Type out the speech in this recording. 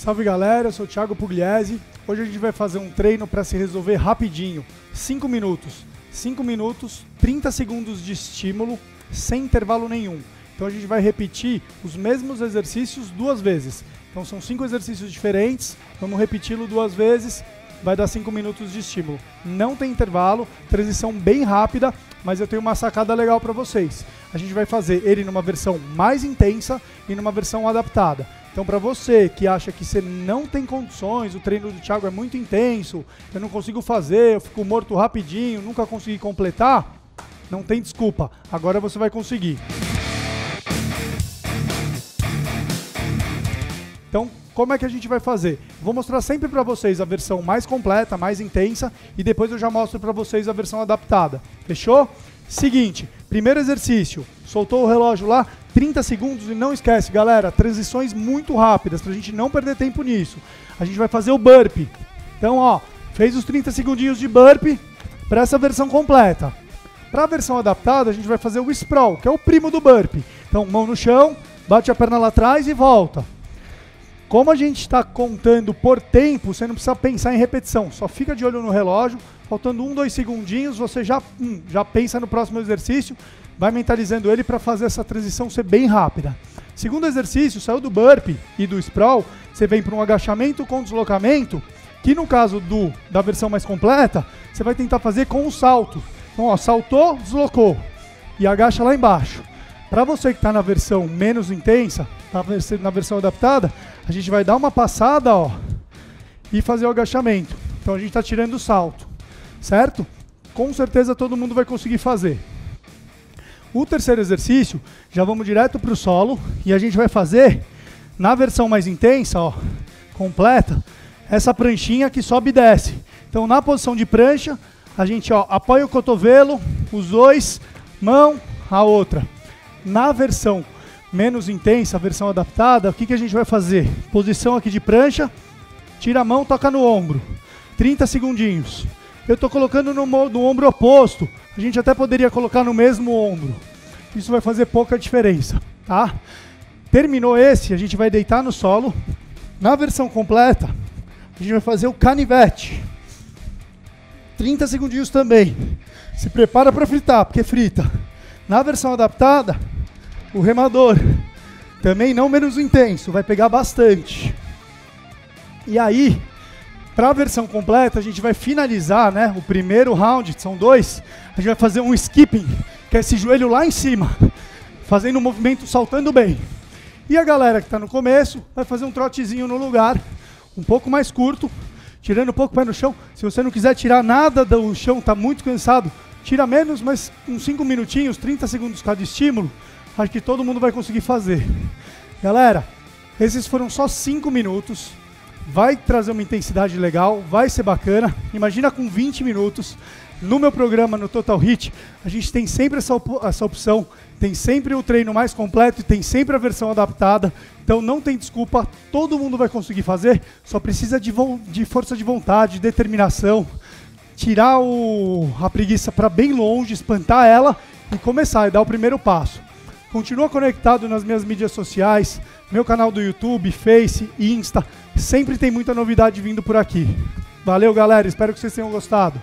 Salve galera, eu sou o Thiago Pugliese. Hoje a gente vai fazer um treino para se resolver rapidinho. 5 minutos. 5 minutos, 30 segundos de estímulo, sem intervalo nenhum. Então a gente vai repetir os mesmos exercícios duas vezes. Então são cinco exercícios diferentes, vamos repeti-lo duas vezes, vai dar 5 minutos de estímulo. Não tem intervalo, transição bem rápida, mas eu tenho uma sacada legal para vocês. A gente vai fazer ele numa versão mais intensa e numa versão adaptada. Então, para você que acha que você não tem condições, o treino do Thiago é muito intenso, eu não consigo fazer, eu fico morto rapidinho, nunca consegui completar, não tem desculpa. Agora você vai conseguir. Então, como é que a gente vai fazer? Vou mostrar sempre para vocês a versão mais completa, mais intensa, e depois eu já mostro para vocês a versão adaptada. Fechou? Seguinte, primeiro exercício. Soltou o relógio lá, 30 segundos e não esquece, galera, transições muito rápidas para a gente não perder tempo nisso. A gente vai fazer o burp. Então, ó, fez os 30 segundinhos de burp para essa versão completa. Para a versão adaptada, a gente vai fazer o sprawl, que é o primo do burp. Então, mão no chão, bate a perna lá atrás e volta. Como a gente está contando por tempo, você não precisa pensar em repetição, só fica de olho no relógio, faltando um, dois segundinhos, você já, hum, já pensa no próximo exercício, vai mentalizando ele para fazer essa transição ser bem rápida. Segundo exercício, saiu do burpee e do sprawl, você vem para um agachamento com deslocamento, que no caso do da versão mais completa, você vai tentar fazer com um salto. Então, ó, saltou, deslocou e agacha lá embaixo. Para você que está na versão menos intensa, na versão adaptada, a gente vai dar uma passada ó, e fazer o agachamento. Então a gente está tirando o salto, certo? Com certeza todo mundo vai conseguir fazer. O terceiro exercício, já vamos direto para o solo e a gente vai fazer, na versão mais intensa, ó, completa, essa pranchinha que sobe e desce. Então na posição de prancha, a gente ó, apoia o cotovelo, os dois, mão, a outra na versão menos intensa, a versão adaptada, o que, que a gente vai fazer? Posição aqui de prancha, tira a mão, toca no ombro. 30 segundinhos. Eu estou colocando no, no ombro oposto. A gente até poderia colocar no mesmo ombro. Isso vai fazer pouca diferença, tá? Terminou esse, a gente vai deitar no solo. Na versão completa, a gente vai fazer o canivete. 30 segundinhos também. Se prepara para fritar, porque frita. Na versão adaptada, o remador também não menos intenso, vai pegar bastante. E aí, para a versão completa, a gente vai finalizar, né? O primeiro round, são dois, a gente vai fazer um skipping, que é esse joelho lá em cima, fazendo um movimento saltando bem. E a galera que está no começo vai fazer um trotezinho no lugar, um pouco mais curto, tirando um pouco o pé no chão. Se você não quiser tirar nada do chão, está muito cansado, Tira menos, mas uns 5 minutinhos, 30 segundos cada estímulo, acho que todo mundo vai conseguir fazer. Galera, esses foram só 5 minutos. Vai trazer uma intensidade legal, vai ser bacana. Imagina com 20 minutos. No meu programa, no Total Hit, a gente tem sempre essa, op essa opção, tem sempre o treino mais completo e tem sempre a versão adaptada. Então não tem desculpa, todo mundo vai conseguir fazer, só precisa de, de força de vontade, de determinação tirar o, a preguiça para bem longe, espantar ela e começar e dar o primeiro passo. Continua conectado nas minhas mídias sociais, meu canal do YouTube, Face, Insta. Sempre tem muita novidade vindo por aqui. Valeu, galera. Espero que vocês tenham gostado.